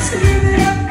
Screaming up.